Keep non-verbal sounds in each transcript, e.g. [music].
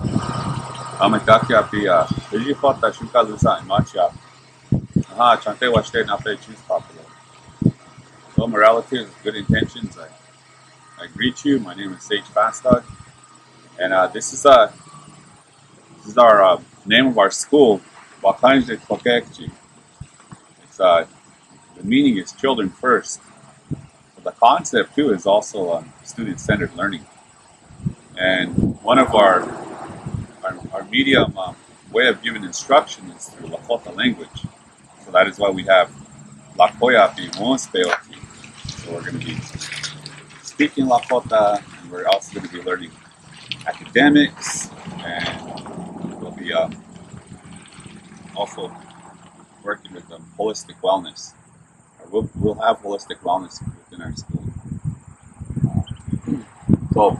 Ametakia pia. Digi pota shuka lusa macha. Aha, chante washte na pe choose popular. So my relatives, good intentions. I, I greet you. My name is Sage Fast Dog, and uh, this is uh, this is our uh, name of our school, Wakanyeja Tokeyahci. It's uh, the meaning is children first. But the concept too is also um, student-centered learning, and one of our our, our medium um, way of giving instruction is through Lakota language. So that is why we have Lakoyapi Monspeoti. So we're going to be speaking Lakota, and we're also going to be learning academics, and we'll be uh, also working with um, holistic wellness. We'll, we'll have holistic wellness within our school. So,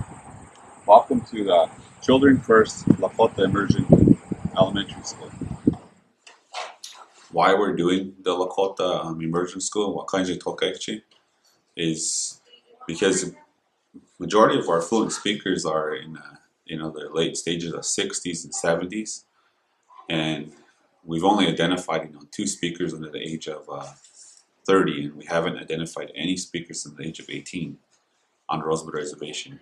welcome to the Children First Lakota Immersion Elementary School. why we're doing the Lakota um, immersion school, Wakanyeja Tokeyahci, is because majority of our fluent speakers are in uh, you know the late stages of 60s and 70s, and we've only identified you know two speakers under the age of uh, 30, and we haven't identified any speakers under the age of 18 on Rosebud Reservation.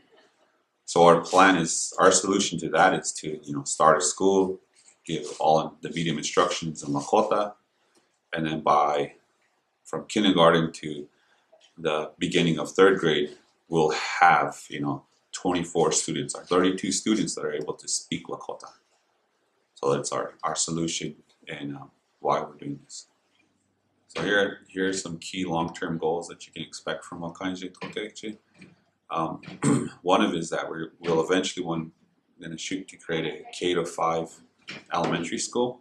So our plan is our solution to that is to you know start a school, give all the medium instructions in Lakota, and then by from kindergarten to the beginning of third grade, we'll have you know 24 students or 32 students that are able to speak Lakota. So that's our our solution and um, why we're doing this. So here here are some key long-term goals that you can expect from Wakanyeja Tokeyahci. Um, [clears throat] one of is that we're, we'll eventually one going to shoot to create a K to five elementary school.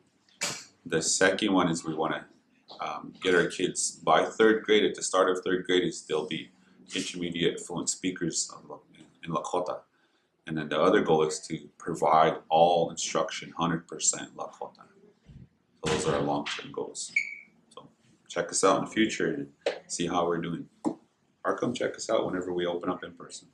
The second one is we want to um, get our kids by third grade, at the start of third grade, is they'll be intermediate fluent speakers in Lakota. And then the other goal is to provide all instruction 100% Lakota. So those are our long-term goals. So check us out in the future and see how we're doing. Or come check us out whenever we open up in person.